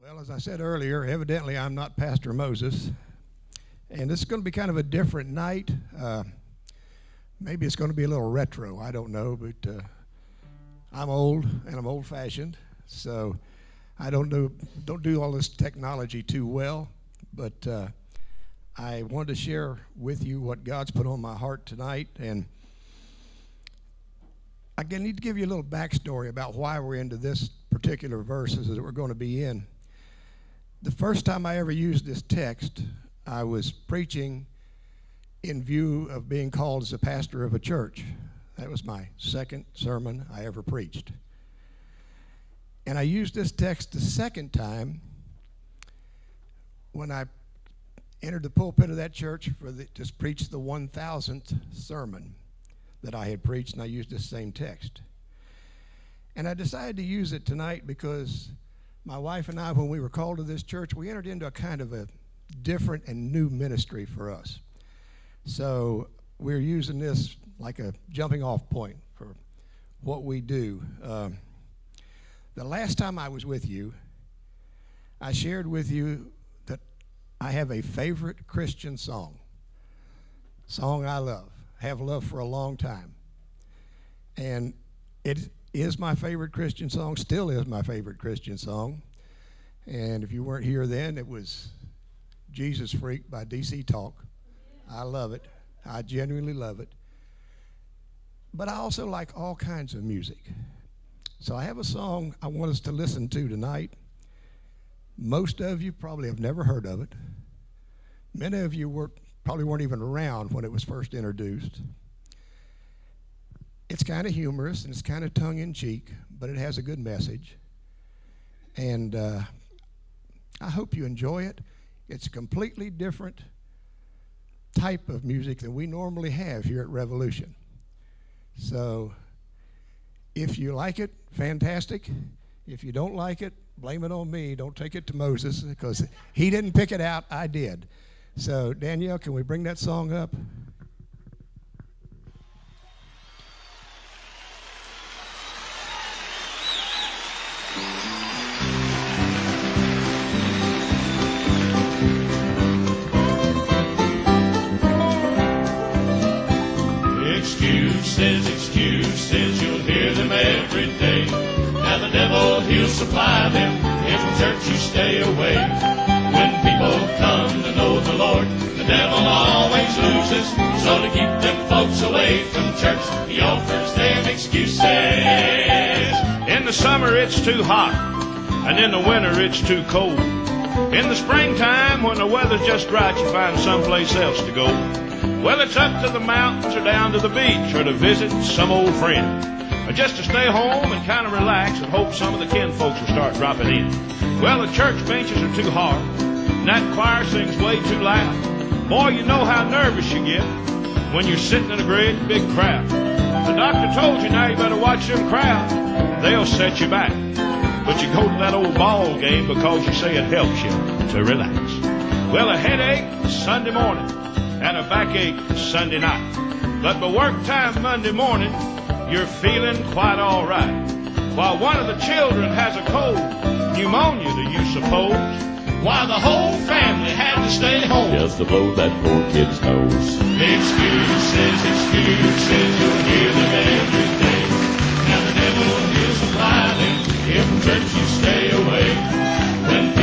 Well, as I said earlier, evidently I'm not Pastor Moses. And this is going to be kind of a different night. Uh, maybe it's going to be a little retro. I don't know, but uh, I'm old and I'm old fashioned. So I don't do, don't do all this technology too well. But uh, I wanted to share with you what God's put on my heart tonight. And I need to give you a little backstory about why we're into this particular verses that we're going to be in the first time I ever used this text, I was preaching in view of being called as a pastor of a church. That was my second sermon I ever preached. And I used this text the second time when I entered the pulpit of that church for the, to preach the 1000th sermon that I had preached, and I used this same text. And I decided to use it tonight because my wife and I, when we were called to this church, we entered into a kind of a different and new ministry for us. So we're using this like a jumping off point for what we do. Um, the last time I was with you, I shared with you that I have a favorite Christian song, song I love, have loved for a long time. And it is my favorite Christian song, still is my favorite Christian song. And if you weren't here then, it was Jesus Freak by DC Talk. I love it. I genuinely love it. But I also like all kinds of music. So I have a song I want us to listen to tonight. Most of you probably have never heard of it. Many of you were, probably weren't even around when it was first introduced. It's kind of humorous and it's kind of tongue in cheek, but it has a good message. And uh, I hope you enjoy it. It's a completely different type of music than we normally have here at Revolution. So if you like it, fantastic. If you don't like it, blame it on me. Don't take it to Moses because he didn't pick it out, I did. So, Danielle, can we bring that song up? Excuses, excuses, you'll hear them every day. Now the devil, he'll supply them if from church you stay away. When people come to know the Lord, the devil always loses. So to keep them folks away from church, he offers them excuses. In the summer it's too hot, and in the winter it's too cold. In the springtime, when the weather's just right, you find someplace else to go. Well, it's up to the mountains or down to the beach or to visit some old friend. Or just to stay home and kind of relax and hope some of the kin folks will start dropping in. Well, the church benches are too hard, and that choir sings way too loud. Boy, you know how nervous you get when you're sitting in a great big crowd. The doctor told you now you better watch them crowds. They'll set you back. But you go to that old ball game because you say it helps you to relax. Well, a headache Sunday morning and a backache Sunday night. But by work time Monday morning, you're feeling quite all right. While one of the children has a cold, pneumonia do you suppose? Why the whole family had to stay home. Just to blow that poor kid's nose. Excuses, excuses, you'll hear them every day. Now the devil will supply them if church you stay away. When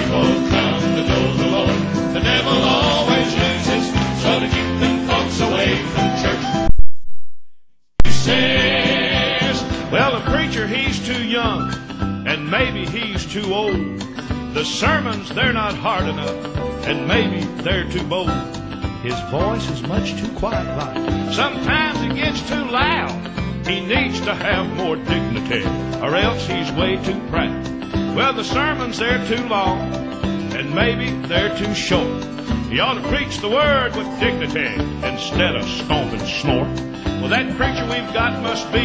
from church, he says, Well, the preacher, he's too young, and maybe he's too old. The sermons, they're not hard enough, and maybe they're too bold. His voice is much too quiet like. Sometimes it gets too loud. He needs to have more dignity, or else he's way too proud. Well, the sermons, they're too long, and maybe they're too short. He ought to preach the word with dignity instead of stomp and snort. Well, that preacher we've got must be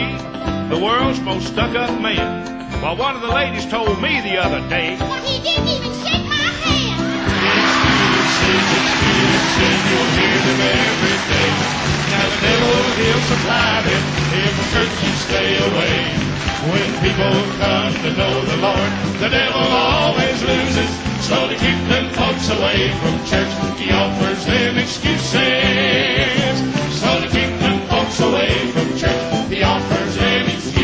the world's most stuck-up man. Well, one of the ladies told me the other day, Well, he didn't even shake my hand. excuses, excuses, you'll hear them every day. Now the devil, he'll supply them if from church you stay away. When people come to know the Lord, the devil always loses. So to keep them folks away from church, he offers them excuses. So to keep them folks away from church, he offers them excuses.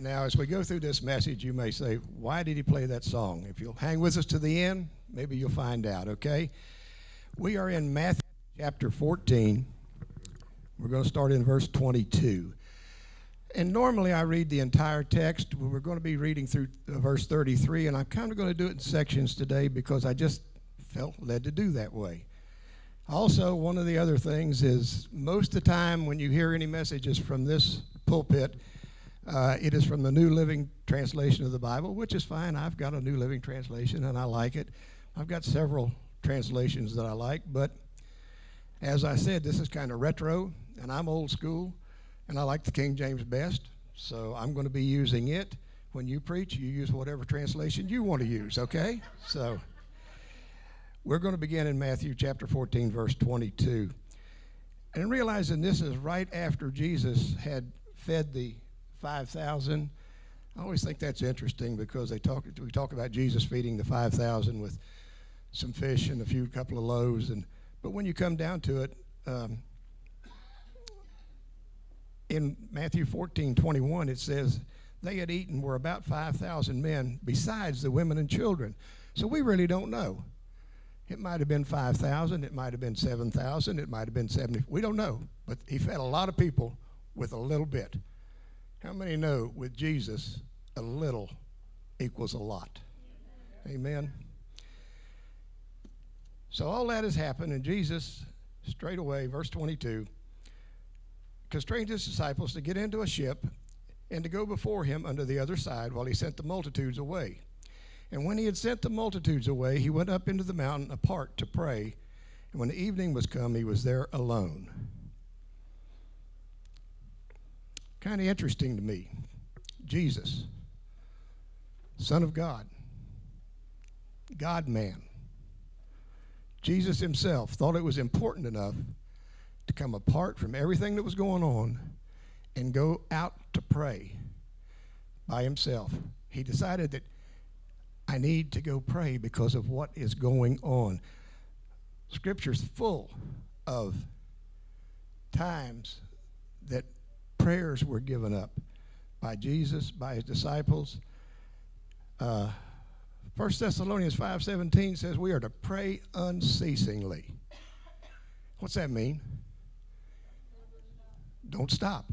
Now, as we go through this message, you may say, Why did he play that song? If you'll hang with us to the end, maybe you'll find out, okay? We are in Matthew chapter 14. We're going to start in verse 22. And normally I read the entire text. We're going to be reading through uh, verse 33, and I'm kind of going to do it in sections today because I just felt led to do that way. Also, one of the other things is most of the time when you hear any messages from this pulpit, uh, it is from the New Living Translation of the Bible, which is fine. I've got a New Living Translation and I like it. I've got several translations that I like, but as I said, this is kind of retro, and I'm old school, and I like the King James best, so I'm going to be using it. When you preach, you use whatever translation you want to use, okay? So we're going to begin in Matthew chapter 14, verse 22. And realizing this is right after Jesus had fed the 5,000. I always think that's interesting because they talk, we talk about Jesus feeding the 5,000 with some fish and a few couple of loaves. And, but when you come down to it, um, in Matthew 14, 21, it says, they had eaten were about 5,000 men besides the women and children. So we really don't know. It might have been 5,000, it might have been 7,000, it might have been 70. We don't know. But he fed a lot of people with a little bit. How many know with Jesus, a little equals a lot? Amen. So all that has happened, and Jesus, straight away, verse 22, constrained his disciples to get into a ship and to go before him unto the other side while he sent the multitudes away. And when he had sent the multitudes away, he went up into the mountain apart to pray. And when the evening was come, he was there alone. Kind of interesting to me. Jesus, Son of God, God man. Jesus himself thought it was important enough to come apart from everything that was going on and go out to pray by himself. He decided that I need to go pray because of what is going on. Scripture's full of times that prayers were given up by Jesus, by his disciples. Uh, 1 Thessalonians 5.17 says we are to pray unceasingly. What's that mean? Don't stop.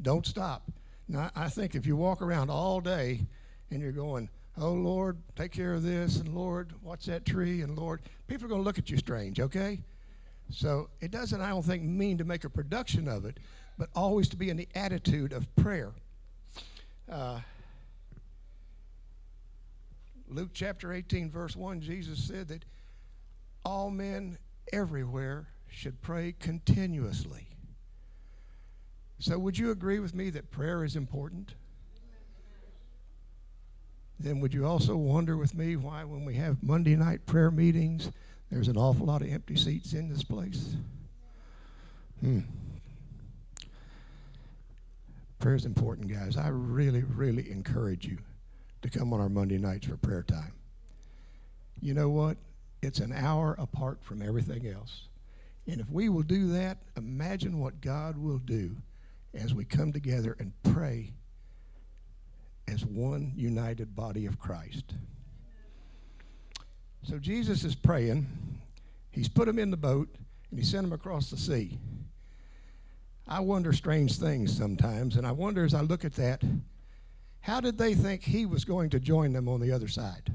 Don't stop. Now, I think if you walk around all day and you're going, oh, Lord, take care of this, and Lord, watch that tree, and Lord, people are going to look at you strange, okay? So it doesn't, I don't think, mean to make a production of it, but always to be in the attitude of prayer. Uh, Luke chapter 18, verse 1, Jesus said that all men everywhere should pray continuously. So, would you agree with me that prayer is important? Then, would you also wonder with me why, when we have Monday night prayer meetings, there's an awful lot of empty seats in this place? Hmm. Prayer is important, guys. I really, really encourage you to come on our Monday nights for prayer time. You know what? It's an hour apart from everything else. And if we will do that, imagine what God will do as we come together and pray as one united body of Christ. So Jesus is praying. He's put him in the boat and he sent him across the sea. I wonder strange things sometimes, and I wonder as I look at that, how did they think he was going to join them on the other side?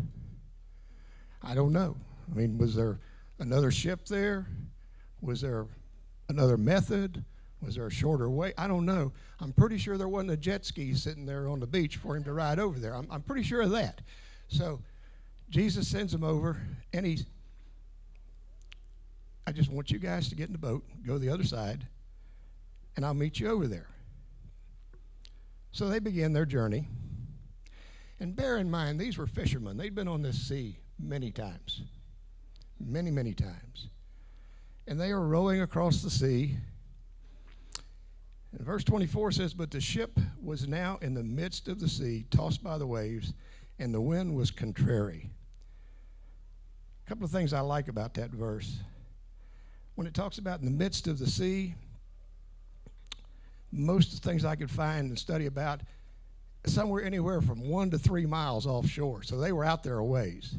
I don't know. I mean, was there another ship there? Was there another method? Was there a shorter way? I don't know. I'm pretty sure there wasn't a jet ski sitting there on the beach for him to ride over there. I'm, I'm pretty sure of that. So Jesus sends him over, and he's, I just want you guys to get in the boat, go the other side, and I'll meet you over there. So they begin their journey. And bear in mind, these were fishermen. They'd been on this sea many times. many, many times. And they are rowing across the sea. And verse 24 says, But the ship was now in the midst of the sea, tossed by the waves, and the wind was contrary. A couple of things I like about that verse. When it talks about in the midst of the sea, most of the things I could find and study about, somewhere anywhere from one to three miles offshore. So they were out there a ways.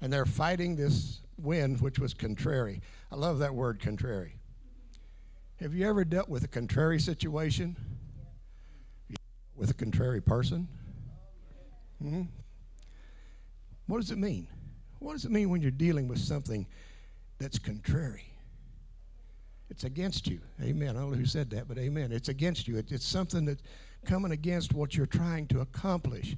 And they're fighting this wind, which was contrary. I love that word, contrary. Have you ever dealt with a contrary situation? With a contrary person? hmm What does it mean? What does it mean when you're dealing with something that's contrary? It's against you. Amen. I don't know who said that, but amen. It's against you. it's something that's coming against what you're trying to accomplish.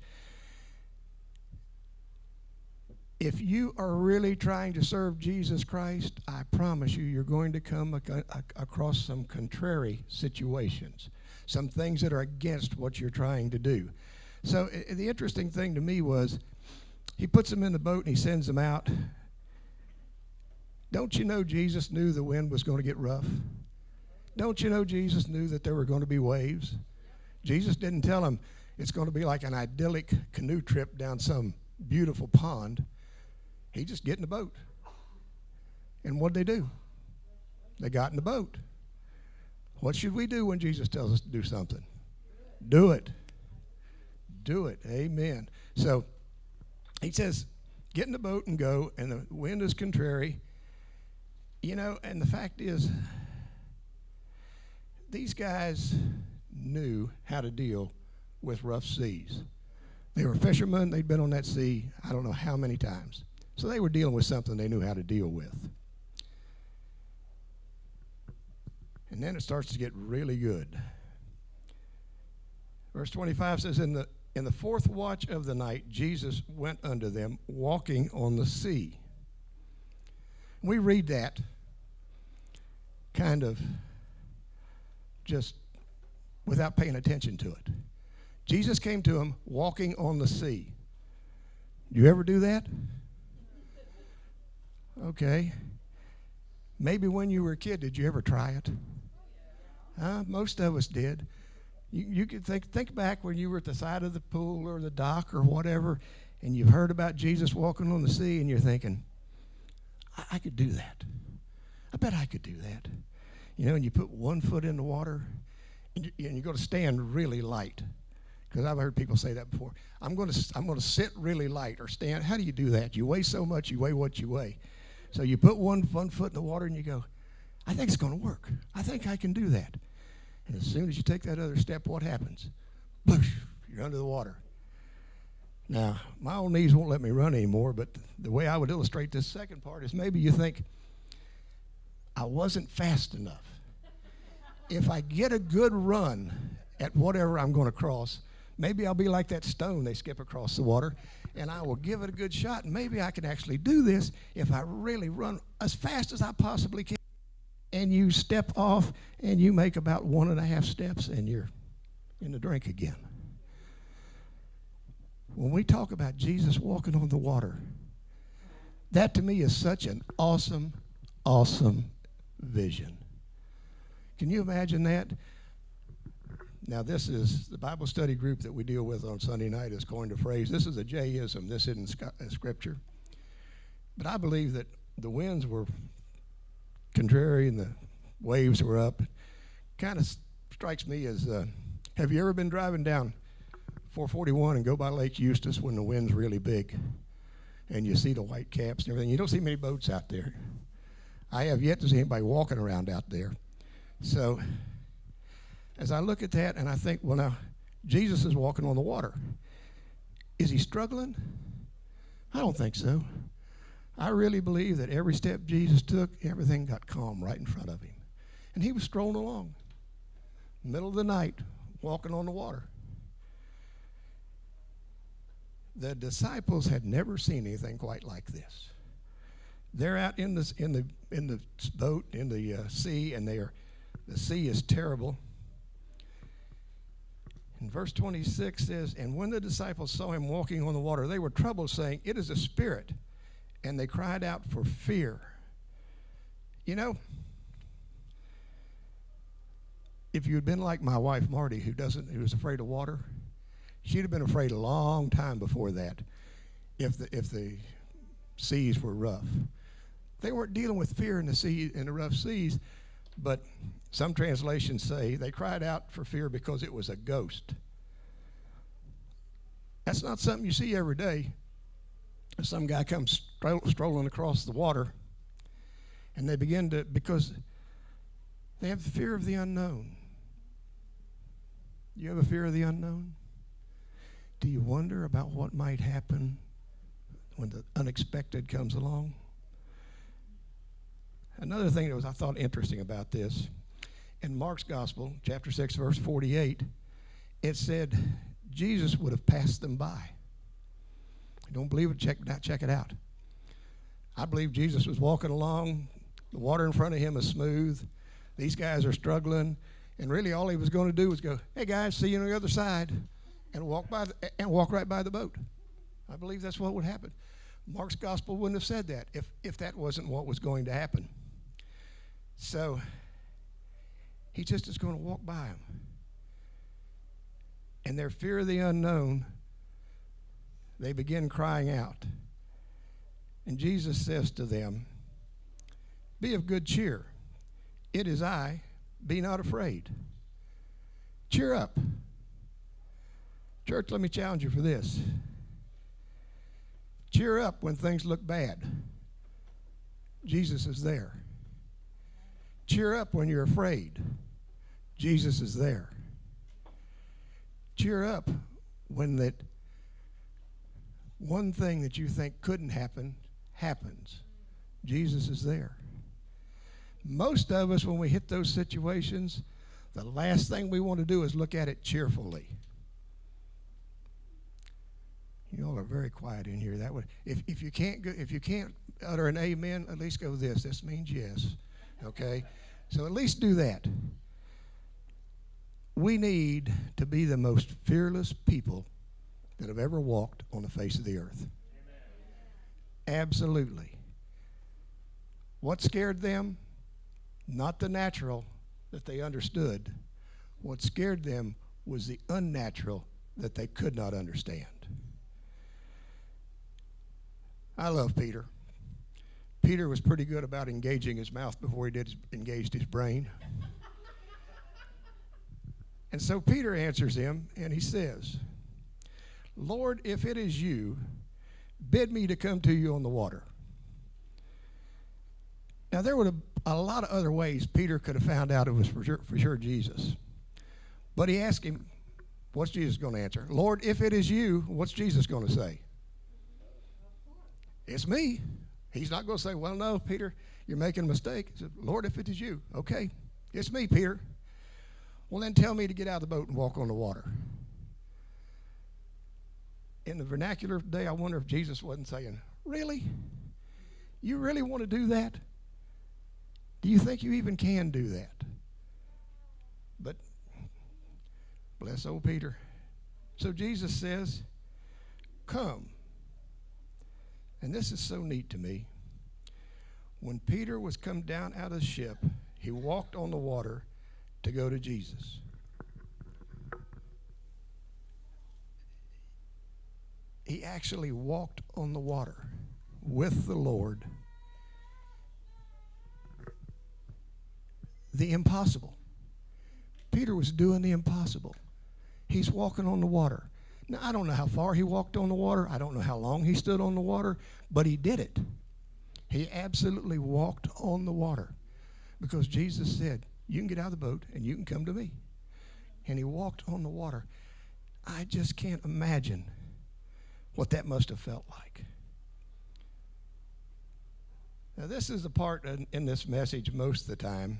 If you are really trying to serve Jesus Christ, I promise you, you're going to come ac- across some contrary situations, some things that are against what you're trying to do. So, the interesting thing to me was he puts them in the boat and he sends them out. Don't you know Jesus knew the wind was going to get rough? Don't you know Jesus knew that there were going to be waves? Jesus didn't tell them it's going to be like an idyllic canoe trip down some beautiful pond. He just get in the boat. And what'd they do? They got in the boat. What should we do when Jesus tells us to do something? Do it. Do it. Amen. So he says, get in the boat and go, and the wind is contrary. You know, and the fact is, these guys knew how to deal with rough seas. They were fishermen, they'd been on that sea I don't know how many times. So they were dealing with something they knew how to deal with. And then it starts to get really good. Verse 25 says, In the in the fourth watch of the night, Jesus went unto them walking on the sea. We read that kind of just without paying attention to it. Jesus came to him walking on the sea. Do you ever do that? Okay. Maybe when you were a kid, did you ever try it? Most of us did. You, you could think, think back when you were at the side of the pool or the dock or whatever, and you've heard about Jesus walking on the sea, and you're thinking, I, I could do that. I bet I could do that. You know, and you put one foot in the water, and you, and you go to stand really light. Because I've heard people say that before. I'm going to I'm going to sit really light or stand. How do you do that? You weigh so much, you weigh what you weigh. So you put one one foot in the water and you go, I think it's going to work. I think I can do that. And as soon as you take that other step, what happens? Boosh, you're under the water. Now, my old knees won't let me run anymore, but the way I would illustrate this second part is maybe you think, I wasn't fast enough. if I get a good run at whatever I'm going to cross, maybe I'll be like that stone they skip across the water, and I will give it a good shot. And maybe I can actually do this if I really run as fast as I possibly can and you step off and you make about one and a half steps and you're in the drink again. When we talk about Jesus walking on the water, that to me is such an awesome, awesome vision. Can you imagine that? Now, this is the Bible study group that we deal with on Sunday night is coined a phrase. This is a J-ism. This isn't scripture. But I believe that the winds were contrary and the waves were up. Kind of strikes me as uh, have you ever been driving down 441 and go by Lake Eustis when the wind's really big and you see the white caps and everything? You don't see many boats out there. I have yet to see anybody walking around out there. So as I look at that and I think, well, now Jesus is walking on the water. Is he struggling? I don't think so. I really believe that every step Jesus took, everything got calm right in front of him. And he was strolling along, middle of the night, walking on the water. The disciples had never seen anything quite like this. They're out in the, in the, in the boat, in the uh, sea, and they are, the sea is terrible. And verse 26 says, And when the disciples saw him walking on the water, they were troubled, saying, It is a spirit and they cried out for fear. You know, if you had been like my wife Marty, who doesn't, who was afraid of water, she'd have been afraid a long time before that. If the if the seas were rough, they weren't dealing with fear in the sea in the rough seas, but some translations say they cried out for fear because it was a ghost. That's not something you see every day. Some guy comes strolling across the water, and they begin to because they have the fear of the unknown. You have a fear of the unknown? Do you wonder about what might happen when the unexpected comes along? Another thing that was I thought interesting about this, in Mark's Gospel, chapter 6, verse 48, it said Jesus would have passed them by. Don't believe it? Check, check it out. I believe Jesus was walking along. The water in front of him is smooth. These guys are struggling. And really, all he was going to do was go, "Hey guys, see you on the other side," and walk by the, and walk right by the boat. I believe that's what would happen. Mark's gospel wouldn't have said that if if that wasn't what was going to happen. So he just is going to walk by them, and their fear of the unknown, they begin crying out. And Jesus says to them, "Be of good cheer. It is I." Be not afraid. Cheer up. Church, let me challenge you for this. Cheer up when things look bad. Jesus is there. Cheer up when you're afraid. Jesus is there. Cheer up when that one thing that you think couldn't happen happens. Jesus is there. Most of us, when we hit those situations, the last thing we want to do is look at it cheerfully. You all are very quiet in here. That would, if, if you can't go, if you can't utter an amen, at least go this. This means yes. Okay, so at least do that. We need to be the most fearless people that have ever walked on the face of the earth. Amen. Absolutely. What scared them? not the natural that they understood. What scared them was the unnatural that they could not understand. I love Peter. Peter was pretty good about engaging his mouth before he did engaged his brain. and so Peter answers him and he says, Lord, if it is you, bid me to come to you on the water. Now, there have a lot of other ways Peter could have found out it was for sure, for sure Jesus. But he asked him, What's Jesus going to answer? Lord, if it is you, what's Jesus going to say? It's me. He's not going to say, Well, no, Peter, you're making a mistake. He said, Lord, if it is you, okay, it's me, Peter. Well, then tell me to get out of the boat and walk on the water. In the vernacular day, I wonder if Jesus wasn't saying, Really? You really want to do that? Do you think you even can do that? But bless old Peter. So Jesus says, Come. And this is so neat to me. When Peter was come down out of the ship, he walked on the water to go to Jesus. He actually walked on the water with the Lord the impossible. Peter was doing the impossible. He's walking on the water. Now, I don't know how far he walked on the water. I don't know how long he stood on the water, but he did it. He absolutely walked on the water because Jesus said, You can get out of the boat and you can come to me. And he walked on the water. I just can't imagine what that must have felt like. Now, this is the part in, in this message most of the time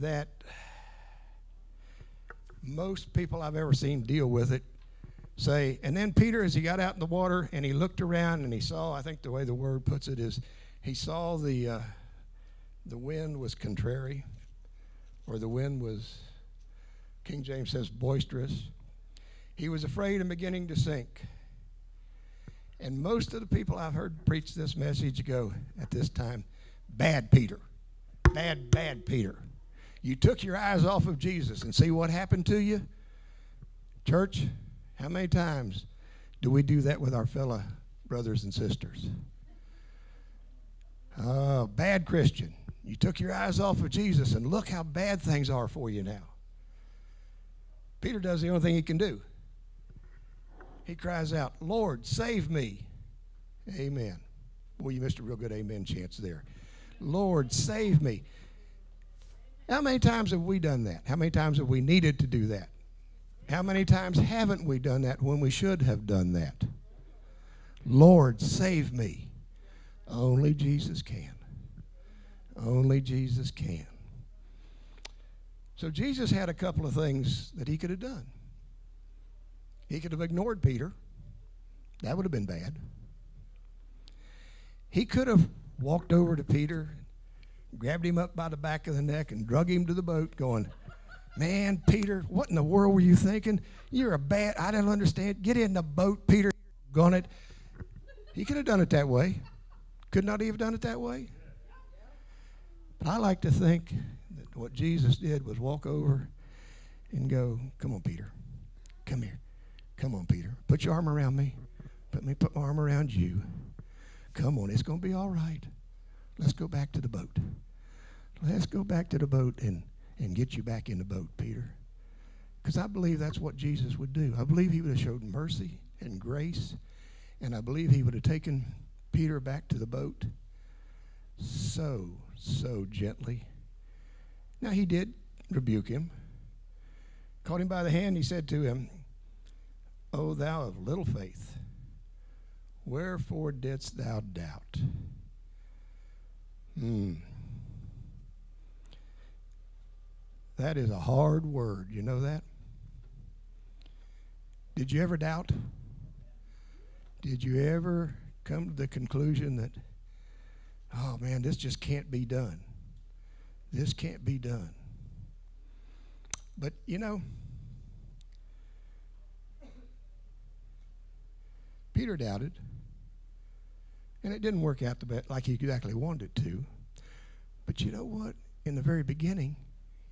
that most people I've ever seen deal with it say, and then Peter, as he got out in the water and he looked around and he saw, I think the way the word puts it is, he saw the, uh, the wind was contrary, or the wind was, King James says, boisterous. He was afraid and beginning to sink. And most of the people I've heard preach this message go at this time, bad Peter. Bad, bad Peter. You took your eyes off of Jesus and see what happened to you? Church, how many times do we do that with our fellow brothers and sisters? Oh, bad Christian. You took your eyes off of Jesus, and look how bad things are for you now. Peter does the only thing he can do. He cries out, Lord, save me. Amen. Boy, you missed a real good amen chance there. Lord, save me. How many times have we done that? How many times have we needed to do that? How many times haven't we done that when we should have done that? Lord, save me. Only Jesus can. Only Jesus can. So Jesus had a couple of things that he could have done. He could have ignored Peter. That would have been bad. He could have walked over to Peter, grabbed him up by the back of the neck, and drug him to the boat, going, Man, Peter, what in the world were you thinking? You're a bad, I don't understand. Get in the boat, Peter. Gone it. He could have done it that way. Could not he have done it that way? But I like to think that what Jesus did was walk over and go, Come on, Peter. Come here. Come on, Peter. Put your arm around me. Put me put my arm around you. Come on, it's gonna be all right. Let's go back to the boat. Let's go back to the boat and, and get you back in the boat, Peter. Because I believe that's what Jesus would do. I believe he would have showed mercy and grace, and I believe he would have taken Peter back to the boat so, so gently. Now, he did rebuke him, caught him by the hand. He said to him, O thou of little faith, wherefore didst thou doubt? Hmm. That is a hard word. You know that? Did you ever doubt? Did you ever come to the conclusion that, oh man, this just can't be done? This can't be done. But, you know, Peter doubted, and it didn't work out the best, like he exactly wanted it to. But you know what? In the very beginning,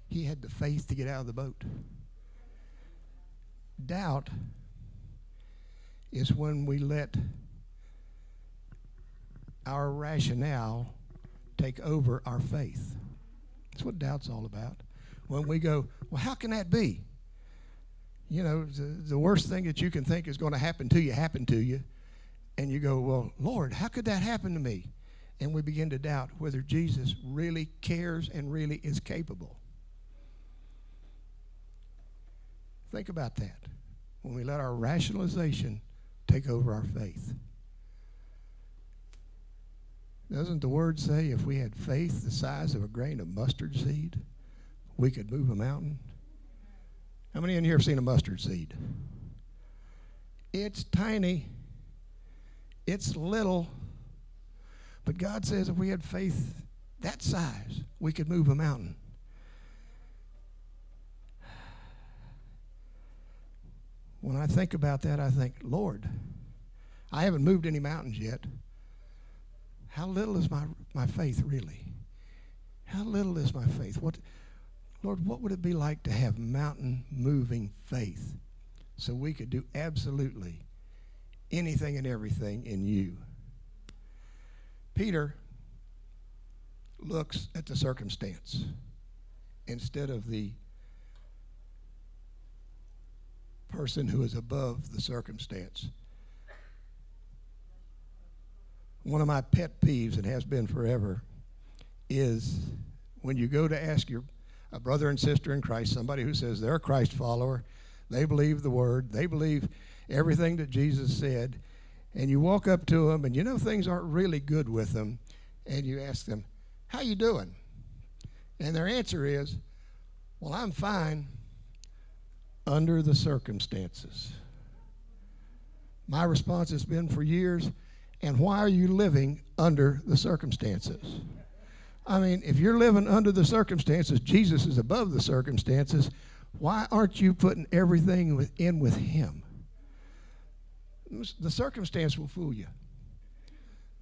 he had the faith to get out of the boat. Doubt is when we let our rationale take over our faith. That's what doubt's all about. When we go, well, how can that be? You know, the, the worst thing that you can think is going to happen to you happened to you. And you go, well, Lord, how could that happen to me? And we begin to doubt whether Jesus really cares and really is capable. Think about that. When we let our rationalization take over our faith. Doesn't the word say if we had faith the size of a grain of mustard seed, we could move a mountain? How many in here have seen a mustard seed? It's tiny, it's little, but God says if we had faith that size, we could move a mountain. When I think about that, I think, Lord, I haven't moved any mountains yet. How little is my, my faith really? How little is my faith? What, Lord, what would it be like to have mountain moving faith so we could do absolutely anything and everything in you? Peter looks at the circumstance instead of the person who is above the circumstance one of my pet peeves, and has been forever, is when you go to ask your a brother and sister in Christ, somebody who says they're a Christ follower, they believe the word, they believe everything that Jesus said, and you walk up to them and you know things aren't really good with them, and you ask them, "How you doing?" And their answer is, "Well, I'm fine under the circumstances." My response has been for years, and why are you living under the circumstances? I mean, if you're living under the circumstances, Jesus is above the circumstances. Why aren't you putting everything in with Him? the circumstance will fool you.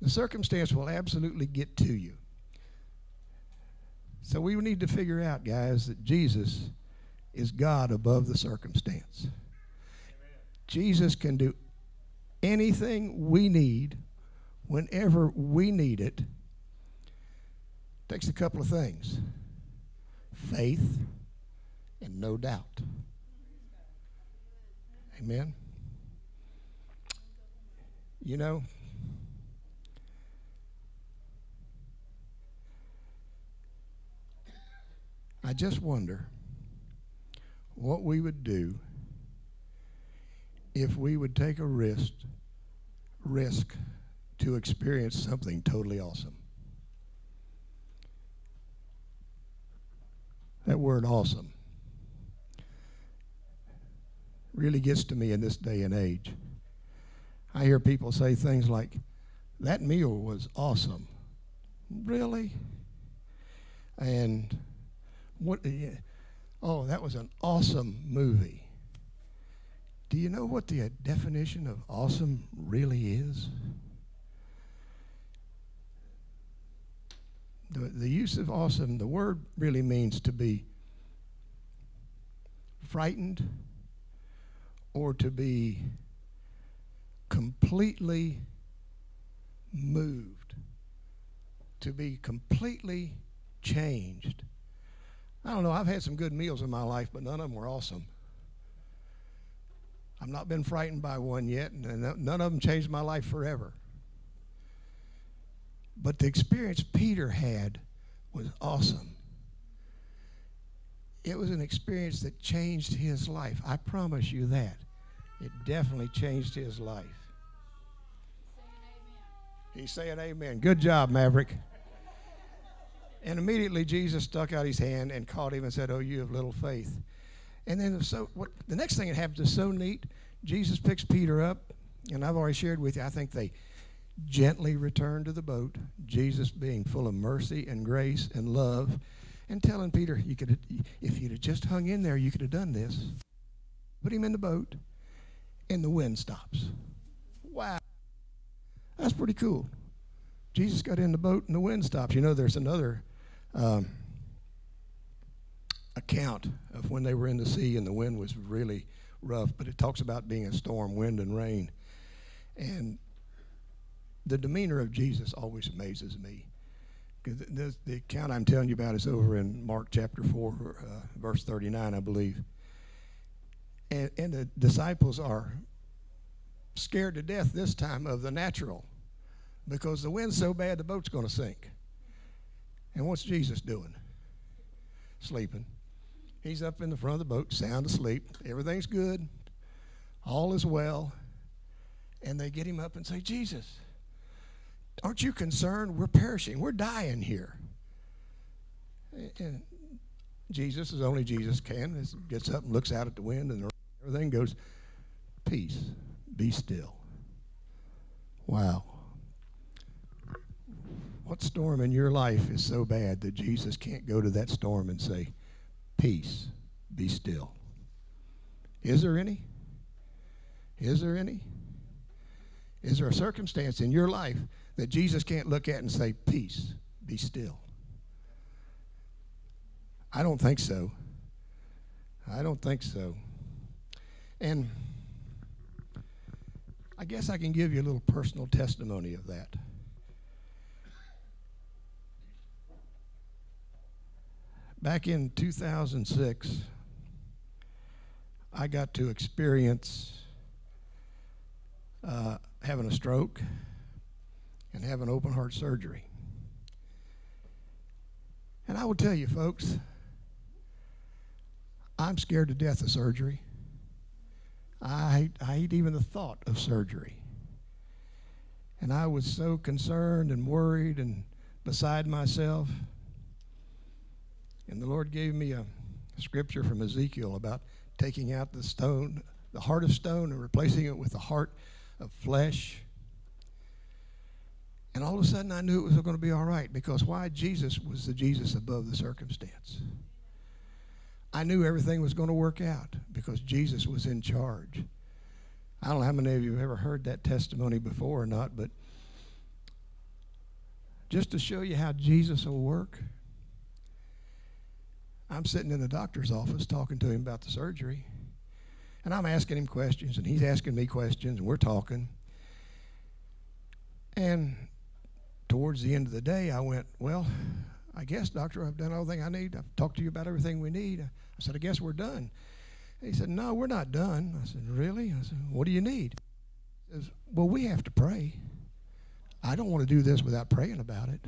The circumstance will absolutely get to you. So we need to figure out, guys, that Jesus is God above the circumstance. Amen. Jesus can do anything we need whenever we need it. Takes a couple of things faith and no doubt. Amen. You know, I just wonder what we would do if we would take a risk risk to experience something totally awesome. That word awesome really gets to me in this day and age. I hear people say things like, that meal was awesome. Really? And what? Oh, that was an awesome movie. Do you know what the uh, definition of awesome really is? The, the use of awesome, the word really means to be frightened or to be completely moved, to be completely changed. I don't know, I've had some good meals in my life, but none of them were awesome. I've not been frightened by one yet, and none of them changed my life forever. But the experience Peter had was awesome. It was an experience that changed his life. I promise you that. It definitely changed his life. He's saying amen. Good job, Maverick. And immediately Jesus stuck out his hand and caught him and said, Oh, you have little faith. And then so what the next thing that happens is so neat. Jesus picks Peter up, and I've already shared with you, I think they gently return to the boat, Jesus being full of mercy and grace and love, and telling Peter, you could if you'd have just hung in there, you could have done this. Put him in the boat, and the wind stops. Wow. That's pretty cool. Jesus got in the boat and the wind stops. You know, there's another um, account of when they were in the sea and the wind was really rough, but it talks about being a storm, wind, and rain. And the demeanor of Jesus always amazes me. The, the, account I'm telling you about is over in Mark chapter 4, uh, verse 39, I believe. And, and the disciples are scared to death this time of the natural because the wind's so bad the boat's going to sink. And what's Jesus doing? Sleeping. He's up in the front of the boat, sound asleep. Everything's good. All is well. And they get him up and say, Jesus, aren't you concerned? We're perishing. We're dying here. And Jesus, as only Jesus can, gets up and looks out at the wind, and everything goes, Peace, be still. Wow. What storm in your life is so bad that Jesus can't go to that storm and say, Peace, be still? Is there any? Is there any? Is there a circumstance in your life that Jesus can't look at and say, Peace, be still? I don't think so. I don't think so. And I guess I can give you a little personal testimony of that. Back in 2006, I got to experience uh, having a stroke and having open heart surgery. And I will tell you, folks, I'm scared to death of surgery. I, I hate even the thought of surgery. And I was so concerned and worried and beside myself. And the Lord gave me a scripture from Ezekiel about taking out the stone, the heart of stone, and replacing it with the heart of flesh. And all of a sudden, I knew it was going to be all right because why? Jesus was the Jesus above the circumstance. I knew everything was going to work out because Jesus was in charge. I don't know how many of you have ever heard that testimony before or not, but just to show you how Jesus will work, I'm sitting in the doctor's office talking to him about the surgery, and I'm asking him questions, and he's asking me questions, and we're talking. And towards the end of the day, I went, Well, I guess, doctor, I've done everything I need. I've talked to you about everything we need. I said, I guess we're done. He said, No, we're not done. I said, Really? I said, What do you need? He says, Well, we have to pray. I don't want to do this without praying about it.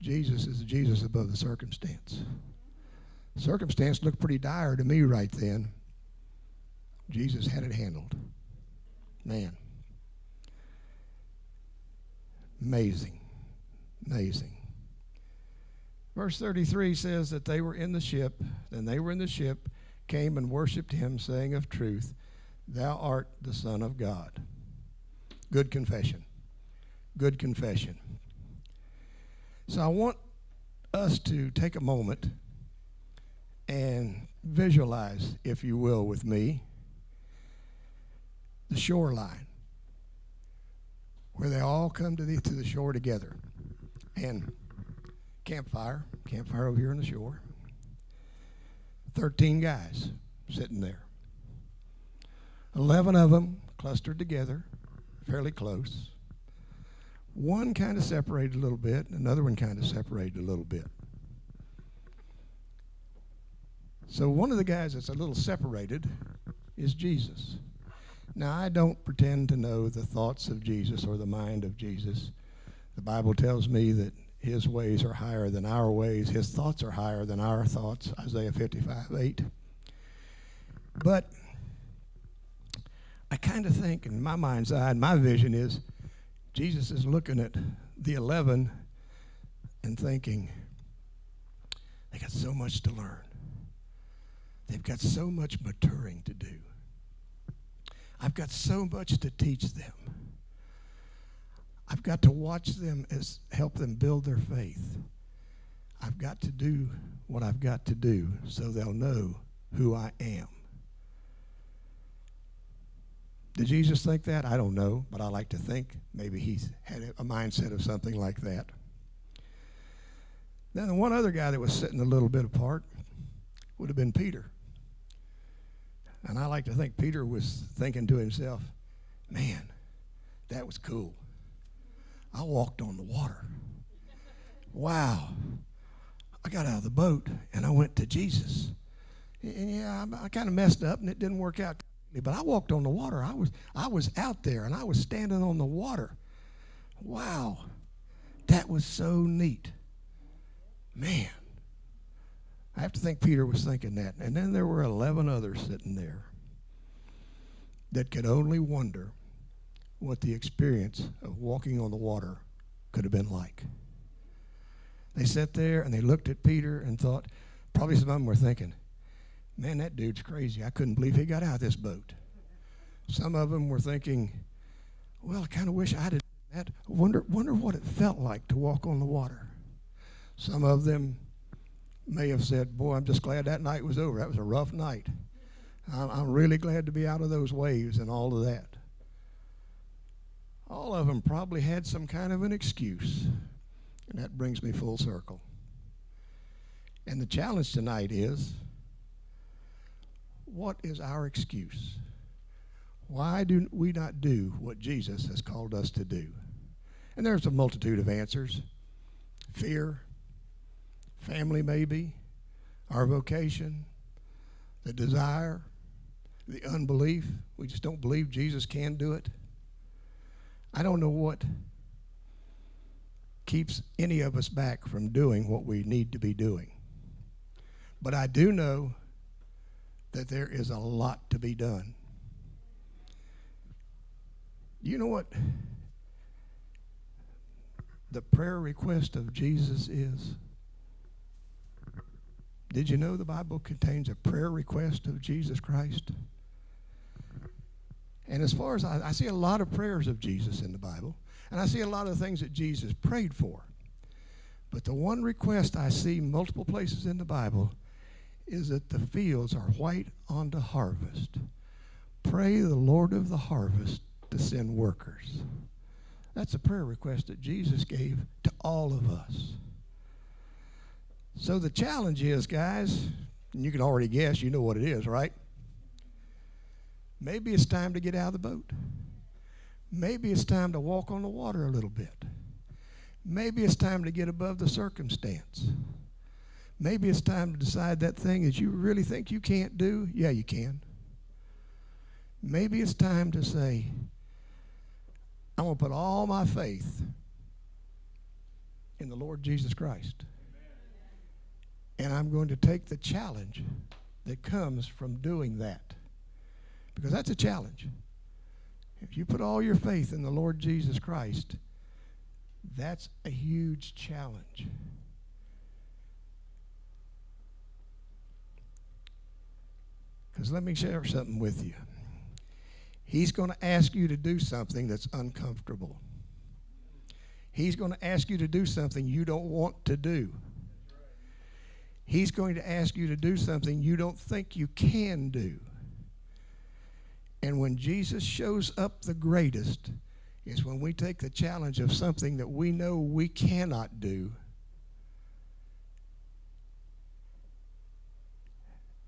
Jesus is the Jesus above the circumstance. Circumstance looked pretty dire to me right then. Jesus had it handled. Man. Amazing. Amazing. Verse 33 says that they were in the ship, and they were in the ship, came and worshiped him, saying of truth, Thou art the Son of God. Good confession. Good confession. So I want us to take a moment and visualize, if you will, with me, the shoreline where they all come to the, to the shore together. And campfire, campfire over here on the shore. 13 guys sitting there. 11 of them clustered together, fairly close. One kind of separated a little bit, another one kind of separated a little bit. So one of the guys that's a little separated is Jesus. Now, I don't pretend to know the thoughts of Jesus or the mind of Jesus. The Bible tells me that his ways are higher than our ways, his thoughts are higher than our thoughts, Isaiah 55 8. But I kind of think, in my mind's eye, my vision is, Jesus is looking at the 11 and thinking, they got so much to learn. They've got so much maturing to do. I've got so much to teach them. I've got to watch them as help them build their faith. I've got to do what I've got to do so they'll know who I am. Did Jesus think that? I don't know, but I like to think maybe he had a mindset of something like that. Then the one other guy that was sitting a little bit apart would have been Peter. And I like to think Peter was thinking to himself, man, that was cool. I walked on the water. Wow. I got out of the boat and I went to Jesus. And yeah, I, I kind of messed up and it didn't work out. But I walked on the water. I was, I was out there and I was standing on the water. Wow. That was so neat. Man. I have to think Peter was thinking that. And then there were 11 others sitting there that could only wonder what the experience of walking on the water could have been like. They sat there and they looked at Peter and thought, probably some of them were thinking, man, that dude's crazy. I couldn't believe he got out of this boat. Some of them were thinking, well, I kind of wish have done that. Wonder, wonder what it felt like to walk on the water. Some of them may have said, boy, I'm just glad that night was over. That was a rough night. I'm, really glad to be out of those waves and all of that. All of them probably had some kind of an excuse. And that brings me full circle. And the challenge tonight is what is our excuse? Why do we not do what Jesus has called us to do? And there's a multitude of answers fear, family, maybe, our vocation, the desire, the unbelief. We just don't believe Jesus can do it. I don't know what keeps any of us back from doing what we need to be doing. But I do know that there is a lot to be done. You know what the prayer request of Jesus is? Did you know the Bible contains a prayer request of Jesus Christ? And as far as I, I see a lot of prayers of Jesus in the Bible, and I see a lot of things that Jesus prayed for. But the one request I see multiple places in the Bible is that the fields are white unto harvest. Pray the Lord of the harvest to send workers. That's a prayer request that Jesus gave to all of us. So the challenge is, guys, and you can already guess, you know what it is, right? Maybe it's time to get out of the boat. Maybe it's time to walk on the water a little bit. Maybe it's time to get above the circumstance. Maybe it's time to decide that thing that you really think you can't do. Yeah, you can. Maybe it's time to say, I'm going to put all my faith in the Lord Jesus Christ. And I'm going to take the challenge that comes from doing that. Because that's a challenge. If you put all your faith in the Lord Jesus Christ, that's a huge challenge. Because let me share something with you. He's going to ask you to do something that's uncomfortable. He's going to ask you to do something you don't want to do. He's going to ask you to do something you don't think you can do. And when Jesus shows up the greatest is when we take the challenge of something that we know we cannot do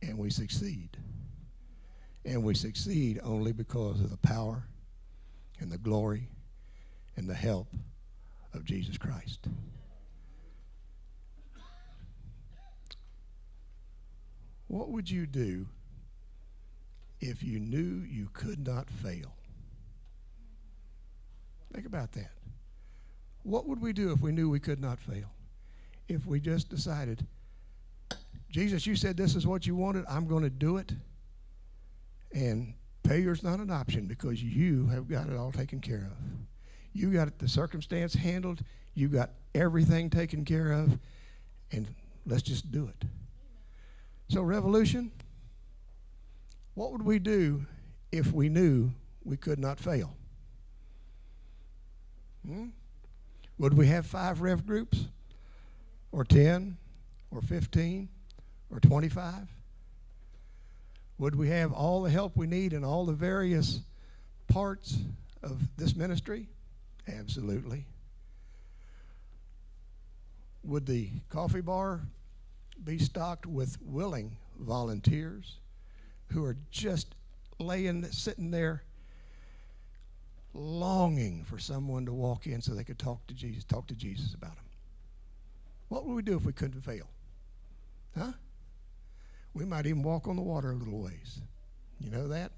and we succeed. And we succeed only because of the power and the glory and the help of Jesus Christ. What would you do if you knew you could not fail? Think about that. What would we do if we knew we could not fail? If we just decided, Jesus, you said this is what you wanted, I'm going to do it. And failure's not an option because you have got it all taken care of. You got the circumstance handled, you got everything taken care of, and let's just do it. So, revolution, what would we do if we knew we could not fail? Hmm? Would we have five rev groups? Or 10? Or 15? Or 25? Would we have all the help we need in all the various parts of this ministry? Absolutely. Would the coffee bar be stocked with willing volunteers who are just laying, sitting there, longing for someone to walk in so they could talk to Jesus, talk to Jesus about him? What would we do if we couldn't fail? Huh? We might even walk on the water a little ways. You know that?